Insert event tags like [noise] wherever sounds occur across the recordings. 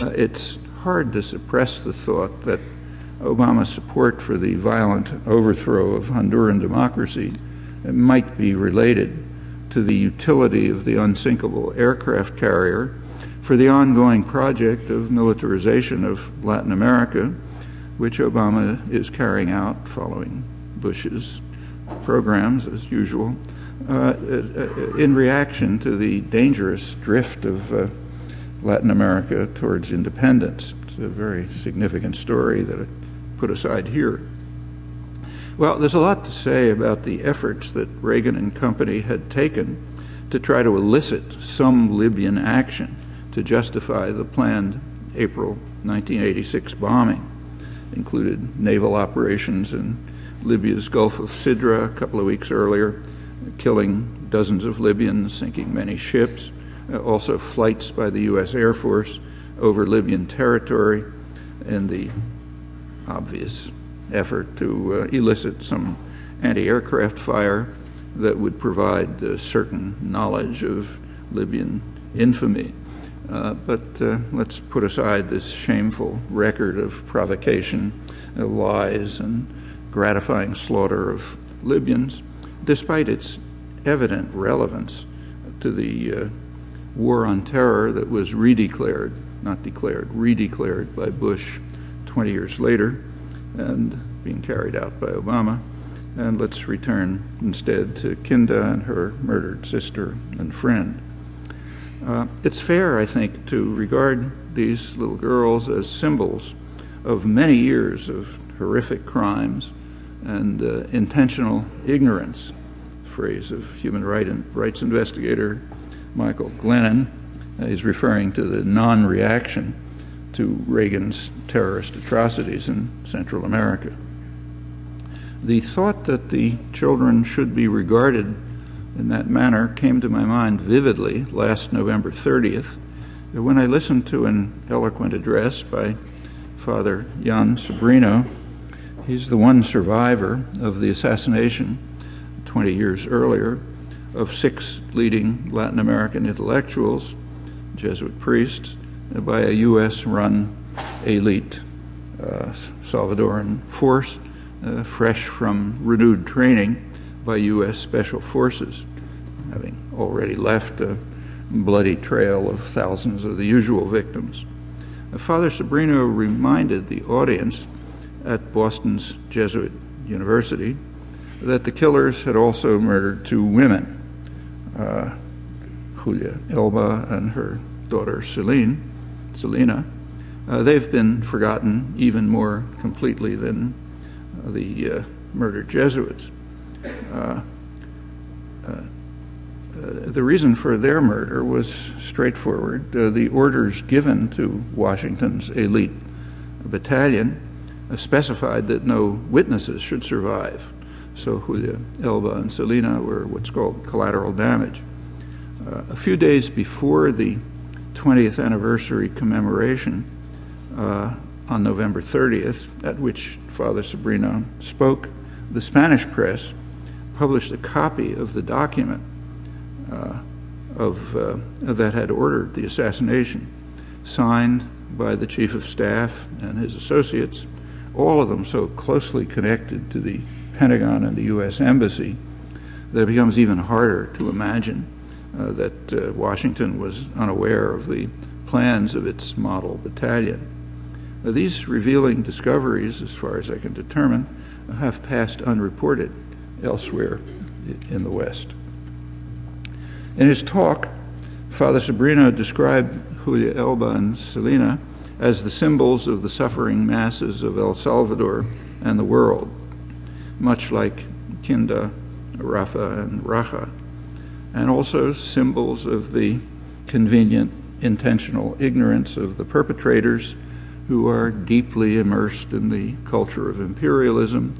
Uh, it's hard to suppress the thought that Obama's support for the violent overthrow of Honduran democracy might be related to the utility of the unsinkable aircraft carrier for the ongoing project of militarization of Latin America, which Obama is carrying out following Bush's programs, as usual, uh, uh in reaction to the dangerous drift of uh, Latin America towards independence. It's a very significant story that I put aside here. Well, there's a lot to say about the efforts that Reagan and company had taken to try to elicit some Libyan action to justify the planned April 1986 bombing. Included naval operations in Libya's Gulf of Sidra a couple of weeks earlier, killing dozens of Libyans, sinking many ships also flights by the U.S. Air Force over Libyan territory, and the obvious effort to uh, elicit some anti aircraft fire that would provide uh, certain knowledge of Libyan infamy. Uh, but uh, let's put aside this shameful record of provocation, uh, lies, and gratifying slaughter of Libyans, despite its evident relevance to the war on terror that was redeclared, not declared, redeclared by Bush 20 years later and being carried out by Obama. And let's return instead to Kinda and her murdered sister and friend. Uh, it's fair, I think, to regard these little girls as symbols of many years of horrific crimes and uh, intentional ignorance, phrase of human rights investigator Michael Glennon uh, is referring to the non reaction to Reagan's terrorist atrocities in Central America. The thought that the children should be regarded in that manner came to my mind vividly last November 30th when I listened to an eloquent address by Father Jan Sobrino. He's the one survivor of the assassination 20 years earlier of six leading Latin American intellectuals, Jesuit priests, by a U.S. run elite uh, Salvadoran force, uh, fresh from renewed training by U.S. Special Forces, having already left a bloody trail of thousands of the usual victims. Uh, Father Sobrino reminded the audience at Boston's Jesuit University that the killers had also murdered two women uh, Julia Elba and her daughter Celine, Selena, uh, they've been forgotten even more completely than uh, the uh, murdered Jesuits. Uh, uh, the reason for their murder was straightforward. the orders given to Washington's elite battalion specified that no witnesses should survive. So Julia, Elba, and Selena were what's called collateral damage. Uh, a few days before the 20th anniversary commemoration uh, on November 30th, at which Father Sobrino spoke, the Spanish press published a copy of the document uh, of, uh, that had ordered the assassination, signed by the Chief of Staff and his associates, all of them so closely connected to the Pentagon and the U.S. Embassy that it becomes even harder to imagine uh, that uh, Washington was unaware of the plans of its model battalion. Now, these revealing discoveries, as far as I can determine, have passed unreported elsewhere in the West. In his talk, Father Sobrino described Julia Elba and Selena as the symbols of the suffering masses of El Salvador and the world much like Kinda, Rafa, and Raja, and also symbols of the convenient, intentional ignorance of the perpetrators who are deeply immersed in the culture of imperialism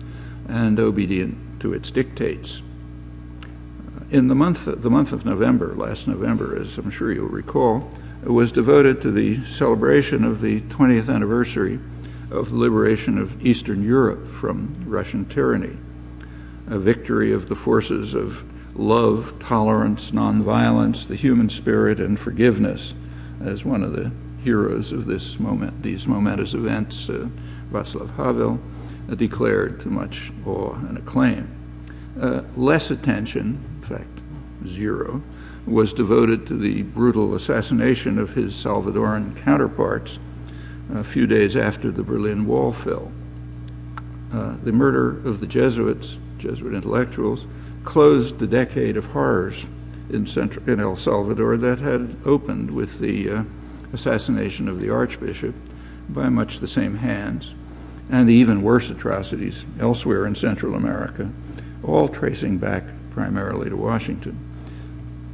and obedient to its dictates. In the month, the month of November, last November, as I'm sure you'll recall, it was devoted to the celebration of the 20th anniversary of the liberation of Eastern Europe from Russian tyranny, a victory of the forces of love, tolerance, nonviolence, the human spirit, and forgiveness, as one of the heroes of this moment, these momentous events, uh, Václav Havel, uh, declared to much awe and acclaim. Uh, less attention, in fact, zero, was devoted to the brutal assassination of his Salvadoran counterparts a few days after the Berlin Wall fell. Uh, the murder of the Jesuits, Jesuit intellectuals, closed the decade of horrors in, Central, in El Salvador that had opened with the uh, assassination of the Archbishop by much the same hands, and the even worse atrocities elsewhere in Central America, all tracing back primarily to Washington,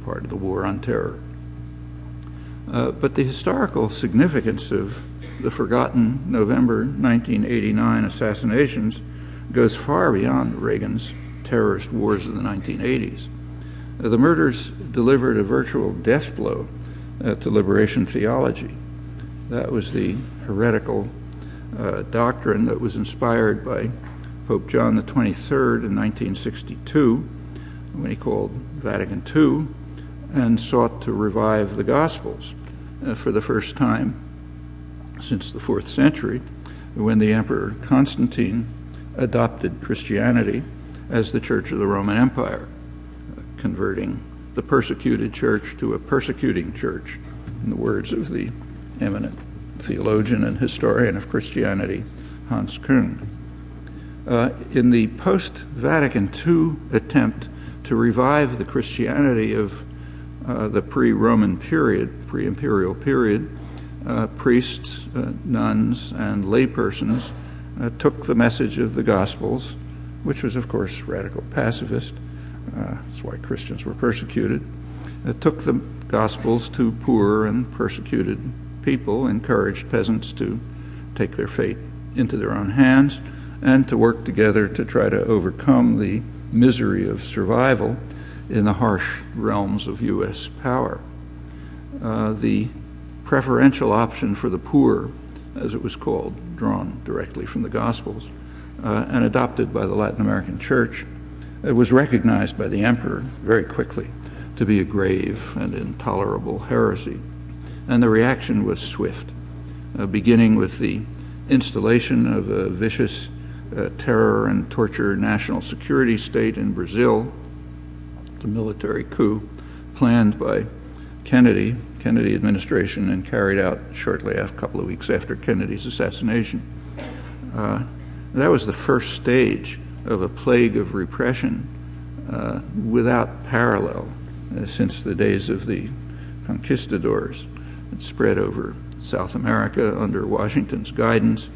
part of the War on Terror. Uh, but the historical significance of the forgotten November 1989 assassinations goes far beyond Reagan's terrorist wars of the 1980s. Uh, the murders delivered a virtual death blow uh, to liberation theology. That was the heretical uh, doctrine that was inspired by Pope John XXIII in 1962 when he called Vatican II and sought to revive the Gospels uh, for the first time since the fourth century when the Emperor Constantine adopted Christianity as the Church of the Roman Empire, converting the persecuted church to a persecuting church, in the words of the eminent theologian and historian of Christianity, Hans Küng. Uh, in the post Vatican II attempt to revive the Christianity of uh, the pre Roman period, pre imperial period, priests, uh, nuns, and laypersons uh, took the message of the Gospels, which was, of course, radical pacifist. Uh, that's why Christians were persecuted. took the Gospels to poor and persecuted people, encouraged peasants to take their fate into their own hands, and to work together to try to overcome the misery of survival in the harsh realms of U.S. power. Uh, the preferential option for the poor, as it was called, drawn directly from the Gospels, uh, and adopted by the Latin American Church, it was recognized by the emperor very quickly to be a grave and intolerable heresy. And the reaction was swift, uh, beginning with the installation of a vicious uh, terror and torture national security state in Brazil, the military coup planned by Kennedy, Kennedy administration, and carried out shortly a couple of weeks after Kennedy's assassination. Uh, that was the first stage of a plague of repression uh, without parallel uh, since the days of the conquistadors. It spread over South America under Washington's guidance,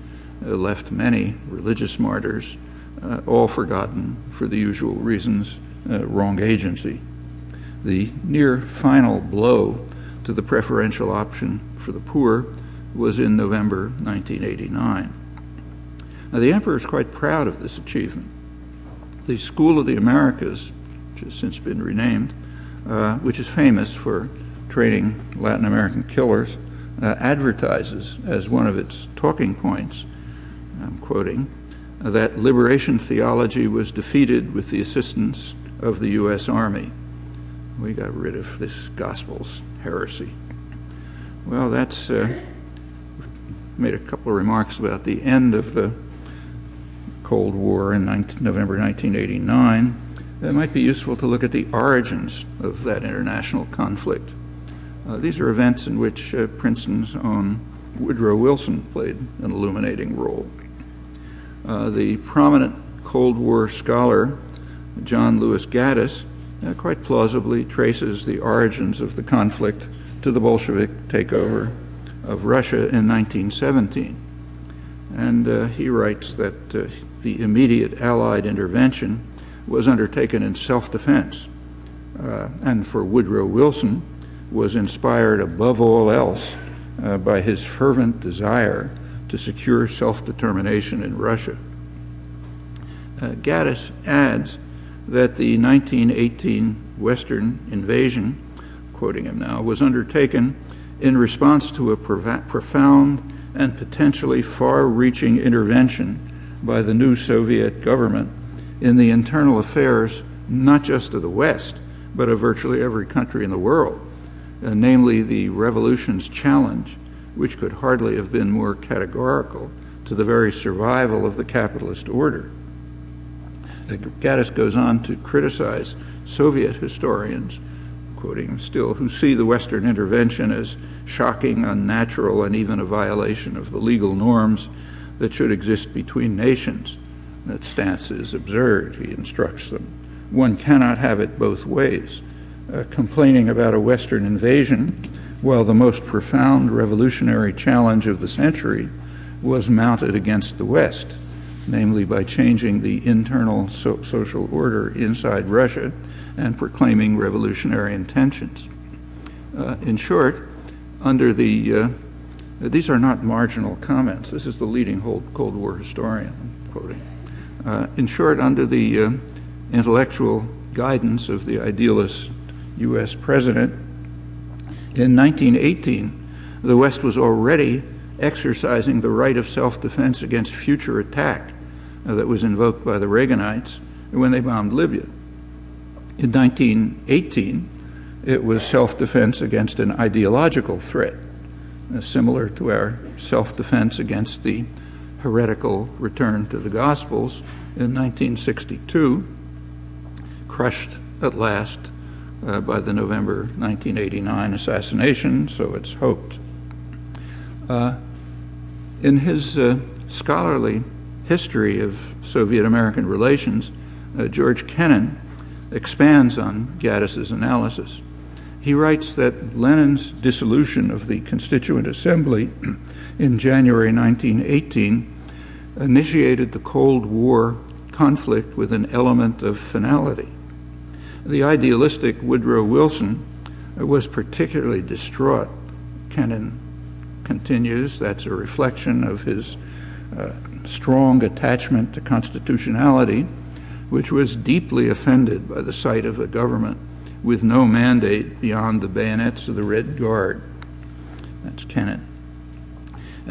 uh, left many religious martyrs, uh, all forgotten for the usual reasons uh, wrong agency the near final blow to the preferential option for the poor was in November 1989. Now, the emperor is quite proud of this achievement. The School of the Americas, which has since been renamed, uh, which is famous for training Latin American killers, uh, advertises as one of its talking points, I'm quoting, that liberation theology was defeated with the assistance of the U.S. Army we got rid of this gospel's heresy. Well, that's uh, made a couple of remarks about the end of the Cold War in 19, November 1989. It might be useful to look at the origins of that international conflict. Uh, these are events in which uh, Princeton's own Woodrow Wilson played an illuminating role. Uh, the prominent Cold War scholar John Lewis Gaddis uh, quite plausibly traces the origins of the conflict to the Bolshevik takeover of Russia in 1917. And uh, he writes that uh, the immediate Allied intervention was undertaken in self defense, uh, and for Woodrow Wilson, was inspired above all else uh, by his fervent desire to secure self determination in Russia. Uh, Gaddis adds that the 1918 Western invasion, quoting him now, was undertaken in response to a profound and potentially far reaching intervention by the new Soviet government in the internal affairs not just of the West, but of virtually every country in the world, uh, namely the revolution's challenge which could hardly have been more categorical to the very survival of the capitalist order. Gaddis goes on to criticize Soviet historians, quoting still, who see the Western intervention as shocking, unnatural, and even a violation of the legal norms that should exist between nations. That stance is absurd, he instructs them. One cannot have it both ways. Uh, complaining about a Western invasion, while the most profound revolutionary challenge of the century was mounted against the West, namely by changing the internal so social order inside Russia and proclaiming revolutionary intentions. Uh, in short, under the uh, these are not marginal comments. This is the leading Cold War historian I'm quoting. Uh, in short, under the uh, intellectual guidance of the idealist U.S. president, in 1918, the West was already exercising the right of self defense against future attack that was invoked by the Reaganites when they bombed Libya. In 1918, it was self defense against an ideological threat, uh, similar to our self defense against the heretical return to the Gospels in 1962, crushed at last uh, by the November 1989 assassination, so it's hoped. Uh, in his uh, scholarly history of Soviet American relations, uh, George Kennan expands on Gaddis's analysis. He writes that Lenin's dissolution of the Constituent Assembly [clears throat] in January 1918 initiated the Cold War conflict with an element of finality. The idealistic Woodrow Wilson was particularly distraught, Kennan continues. That's a reflection of his uh, strong attachment to constitutionality, which was deeply offended by the sight of a government with no mandate beyond the bayonets of the Red Guard. That's Kennan.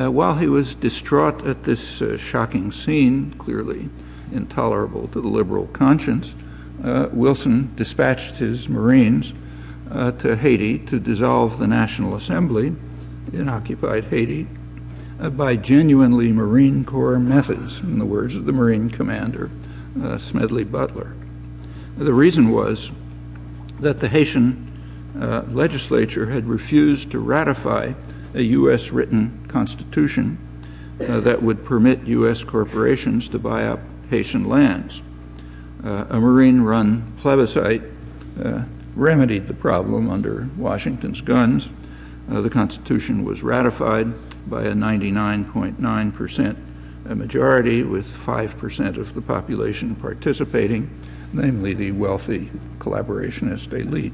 Uh, while he was distraught at this uh, shocking scene, clearly intolerable to the liberal conscience, uh, Wilson dispatched his Marines uh, to Haiti to dissolve the National Assembly in occupied Haiti uh, by genuinely Marine Corps methods, in the words of the Marine commander, uh, Smedley Butler. The reason was that the Haitian uh, legislature had refused to ratify a U.S. written constitution uh, that would permit U.S. corporations to buy up Haitian lands. Uh, a Marine run plebiscite uh, remedied the problem under Washington's guns uh, the Constitution was ratified by a 99.9% majority, with 5% of the population participating, namely the wealthy collaborationist elite.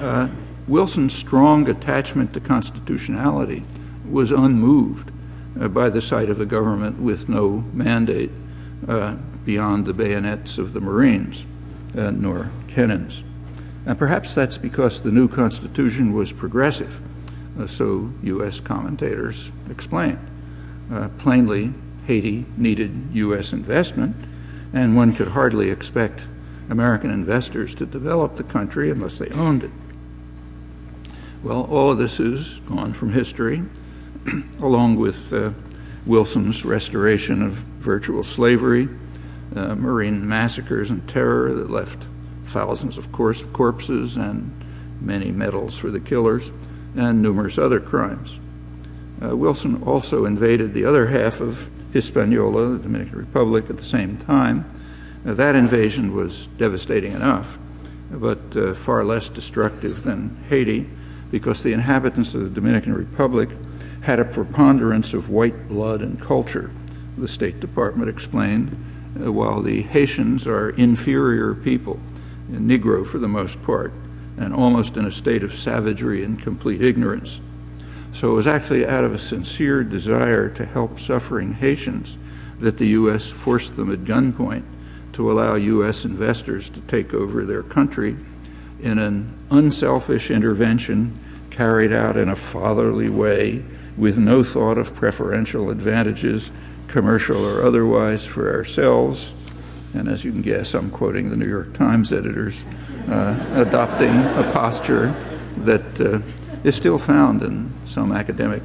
Uh, Wilson's strong attachment to constitutionality was unmoved uh, by the sight of a government with no mandate uh, beyond the bayonets of the Marines, uh, nor Kennan's. And perhaps that's because the new Constitution was progressive, uh, so U.S. commentators explain. Uh, plainly, Haiti needed U.S. investment, and one could hardly expect American investors to develop the country unless they owned it. Well, all of this is gone from history, [clears throat] along with uh, Wilson's restoration of virtual slavery, uh, marine massacres and terror that left thousands of course, corpses and many medals for the killers, and numerous other crimes. Uh, Wilson also invaded the other half of Hispaniola, the Dominican Republic, at the same time. Uh, that invasion was devastating enough, but uh, far less destructive than Haiti, because the inhabitants of the Dominican Republic had a preponderance of white blood and culture, the State Department explained, uh, while the Haitians are inferior people Negro for the most part, and almost in a state of savagery and complete ignorance. So it was actually out of a sincere desire to help suffering Haitians that the U.S. forced them at gunpoint to allow U.S. investors to take over their country in an unselfish intervention carried out in a fatherly way with no thought of preferential advantages, commercial or otherwise, for ourselves and as you can guess, I'm quoting the New York Times editors, uh, adopting a posture that uh, is still found in some academic